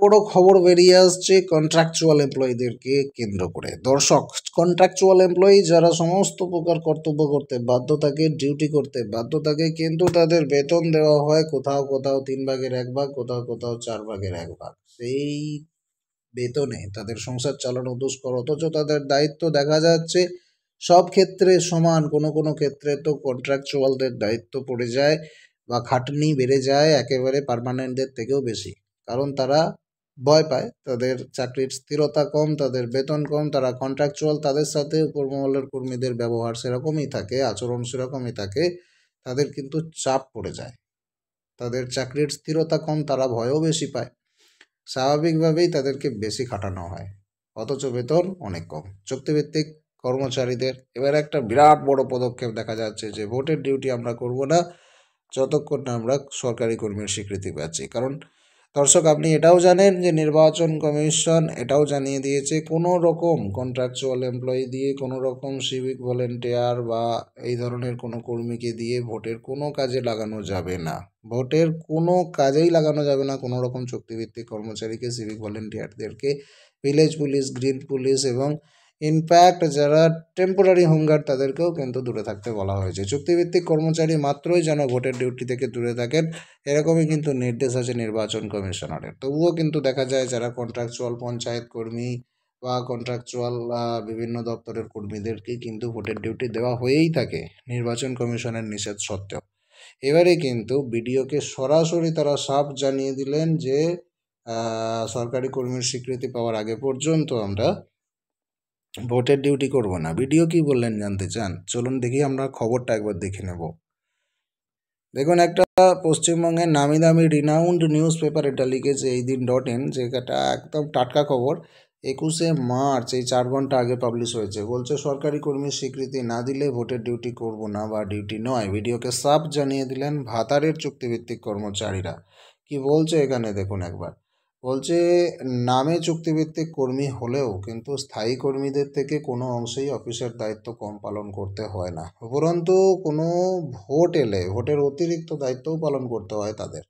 বড় খবর বেরিয়ে আসছে কন্ট্রাকচুয়াল এমপ্লয়ীদেরকে কেন্দ্র করে। দর্শক কন্ট্রাকচুয়াল এমপ্লয়ি যারা সমস্ত প্রকার কর্তব্য করতে বাধ্য থাকে ডিউটি করতে বাধ্য থাকে, কিন্তু তাদের বেতন দেওয়া হয় কোথাও কোথাও তিন ভাগের এক ভাগ, কোথাও কোথাও চার ভাগের এক ভাগ। সেই বেতনে তাদের সংসার চালানো দুষ্কর, অথচ তাদের দায়িত্ব দেখা যাচ্ছে সব ক্ষেত্রে সমান, কোনো কোনো ক্ষেত্রে তো কন্ট্রাকচুয়ালদের দায়িত্ব পড়ে যায় বা খাটনি বেড়ে যায়, একেবারে পারমানেন্টদের থেকেও বেশি। কারণ তারা ভয় পায়। তাদের চাকরির স্থিরতা কম, তাদের বেতন কম, তারা কন্ট্রাকচুয়াল তাদের সাথে উপরমহলের কর্মীদের ব্যবহার সেরকমই থাকে, আচরণ সেরকমই থাকে, তাদের কিন্তু চাপ পড়ে যায়। তাদের চাকরির স্থিরতা কম, তারা ভয়ও বেশি পায়। স্বাভাবিকভাবেই তাদেরকে বেশি খাটানো হয়, অথচ বেতন অনেক কম। চুক্তিভিত্তিক কর্মচারীদের এবার একটা বিরাট বড় পদক্ষেপ দেখা যাচ্ছে যে, ভোটের ডিউটি আমরা করব না, যতক্ষণ না আমরা সরকারি কর্মীর স্বীকৃতি পাচ্ছি। কারণ দর্শক, আপনি এটাও জানেন যে নির্বাচন কমিশন এটাও জানিয়ে দিয়েছে কোনো রকম কন্ট্রাকচুয়াল এমপ্লয়ি দিয়ে, কোনো রকম সিভিক ভলেন্টিয়ার বা এই ধরনের কোনো কর্মীকে দিয়ে ভোটের কোনো কাজে লাগানো যাবে না। ভোটের কোনো কাজেই লাগানো যাবে না কোনো রকম চুক্তিভিত্তিক কর্মচারীকে সিভিক ভলেন্টিয়ারদেরকে ভিলেজ পুলিশ গ্রিন পুলিশ এবং ইনফ্যাক্ট যারা টেম্পোরারি হোমগার্ড তাদেরকেও কিন্তু দূরে থাকতে বলা হয়েছে। চুক্তিভিত্তিক কর্মচারী মাত্রই যেন ভোটের ডিউটি থেকে দূরে থাকেন, এরকমই কিন্তু নির্দেশ আছে নির্বাচন কমিশনারের। তবুও কিন্তু দেখা যায় যারা কন্ট্রাকচুয়াল পঞ্চায়েত কর্মী বা কন্ট্রাকচুয়াল বিভিন্ন দপ্তরের কর্মীদেরকে কিন্তু ভোটের ডিউটি দেওয়া হয়েই থাকে নির্বাচন কমিশনের নিষেধ সত্ত্বেও। এবারে কিন্তু বিডিওকে সরাসরি তারা সাফ জানিয়ে দিলেন যে সরকারি কর্মীর স্বীকৃতি পাওয়ার আগে পর্যন্ত আমরা ভোটের ডিউটি করব না। ভিডিও কি বললেন জানতে চান? চলুন দেখি আমরা খবরটা একবার দেখে নেব। দেখুন, একটা পশ্চিমবঙ্গের নামি দামি রিনাউন্ড নিউজ পেপার এটা লিখেছে এই দিন ডট ইন যেটা একদম টাটকা খবর। একুশে মার্চ, এই চার ঘণ্টা আগে পাবলিশ হয়েছে। বলছে, সরকারি কর্মীর স্বীকৃতি না দিলে ভোটের ডিউটি করব না বা ডিউটি নয়। ভিডিওকে সাফ জানিয়ে দিলেন ভাতারের চুক্তিভিত্তিক কর্মচারীরা। কি বলছে এখানে দেখুন একবার। বলছে, নামে চুক্তিভিত্তিক কর্মী হলেও কিন্তু স্থায়ী কর্মীদের থেকে কোনো অংশেই অফিসের দায়িত্ব কম পালন করতে হয় না। উপরন্তু, কোনো ভোট এলে ভোটের অতিরিক্ত দায়িত্বও পালন করতে হয় তাদের।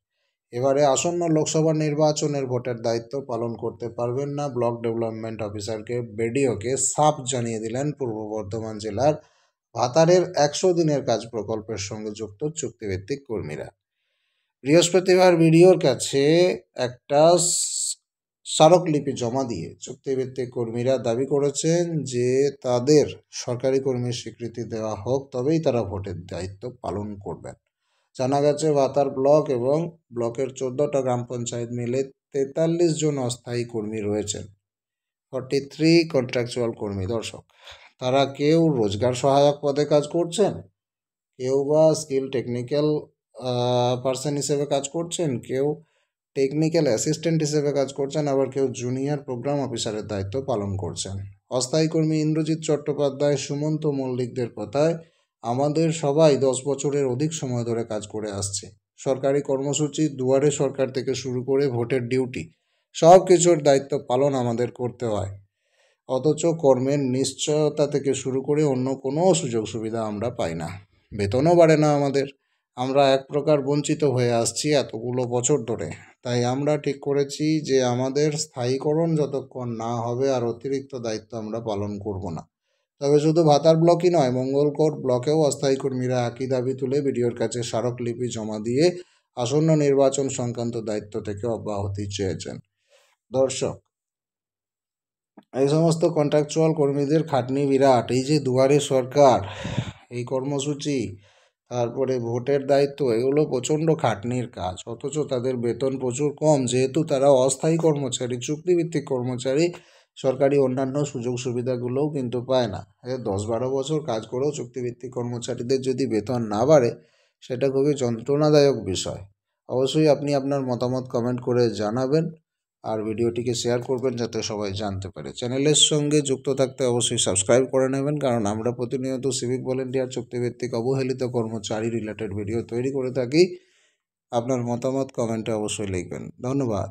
এবারে আসন্ন লোকসভা নির্বাচনের ভোটের দায়িত্ব পালন করতে পারবেন না ব্লক ডেভেলপমেন্ট অফিসারকে। বেডিওকে সাফ জানিয়ে দিলেন পূর্ব বর্ধমান জেলার ভাতারের একশো দিনের কাজ প্রকল্পের সঙ্গে যুক্ত চুক্তিভিত্তিক কর্মীরা। বৃহস্পতিবার বিডিওর কাছে একটা স্মারকলিপি জমা দিয়ে চুক্তিভিত্তিক কর্মীরা দাবি করেছেন যে তাদের সরকারি কর্মীর স্বীকৃতি দেওয়া হোক, তবেই তারা ভোটের দায়িত্ব পালন করবেন। জানা গেছে বাতার ব্লক এবং ব্লকের চোদ্দোটা গ্রাম পঞ্চায়েত মিলে তেতাল্লিশ জন অস্থায়ী কর্মী রয়েছেন। ফর্টি থ্রি কন্ট্রাকচুয়াল কর্মী দর্শক, তারা কেউ রোজগার সহায়ক পদে কাজ করছেন? কেউ বা স্কিল টেকনিক্যাল পার্সন হিসেবে কাজ করছেন, কেউ টেকনিক্যাল অ্যাসিস্ট্যান্ট হিসেবে কাজ করছেন, আবার কেউ জুনিয়র প্রোগ্রাম অফিসারের দায়িত্ব পালন করছেন। অস্থায়ী কর্মী ইন্দ্রজিৎ চট্টোপাধ্যায়, সুমন্ত মল্লিকদের কথায় আমাদের সবাই দশ বছরের অধিক সময় ধরে কাজ করে আসছে। সরকারি কর্মসূচি দুয়ারে সরকার থেকে শুরু করে ভোটের ডিউটি সব কিছুর দায়িত্ব পালন আমাদের করতে হয়। অথচ কর্মের নিশ্চয়তা থেকে শুরু করে অন্য কোনো সুযোগ সুবিধা আমরা পাই না। বেতনও বাড়ে না আমাদের। আমরা এক প্রকার বঞ্চিত হয়ে আসছি এতগুলো বছর ধরে। তাই আমরা ঠিক করেছি যে আমাদের স্থায়ীকরণ যতক্ষণ না হবে আর অতিরিক্ত দায়িত্ব আমরা পালন করব না। তবে শুধু ভাতার ব্লকই নয় মঙ্গলকোট ব্লকেও অস্থায়ী কর্মীরা একই দাবি তুলে বিডিওর কাছে স্মারকলিপি জমা দিয়ে আসন্ন নির্বাচন সংক্রান্ত দায়িত্ব থেকে অব্যাহতি চেয়েছেন। দর্শক, এই সমস্ত কন্ট্রাকচুয়াল কর্মীদের খাটনি বিরাট। এই যে দুয়ারে সরকার, এই কর্মসূচি তারপরে ভোটের দায়িত্ব, এগুলো প্রচণ্ড খাটনির কাজ। অথচ তাদের বেতন প্রচুর কম। যেহেতু তারা অস্থায়ী কর্মচারী, চুক্তিভিত্তিক কর্মচারী, সরকারি অন্যান্য সুযোগ সুবিধাগুলোও কিন্তু পায় না। দশ বারো বছর কাজ করেও চুক্তিভিত্তিক কর্মচারীদের যদি বেতন না বাড়ে, সেটা খুবই যন্ত্রণাদায়ক বিষয়। অবশ্যই আপনি আপনার মতামত কমেন্ট করে জানাবেন। আর ভিডিওটিকে শেয়ার করবেন যাতে সবাই জানতে পারে। চ্যানেলের সঙ্গে যুক্ত থাকতে অবশ্যই সাবস্ক্রাইব করে নেবেন, কারণ আমরা প্রতিনিয়ত সিভিক ভলেন্টিয়ার চুক্তিভিত্তিক অবহেলিত কর্মচারী রিলেটেড ভিডিও তৈরি করে থাকি। আপনার মতামত কমেন্টে অবশ্যই লিখবেন। ধন্যবাদ।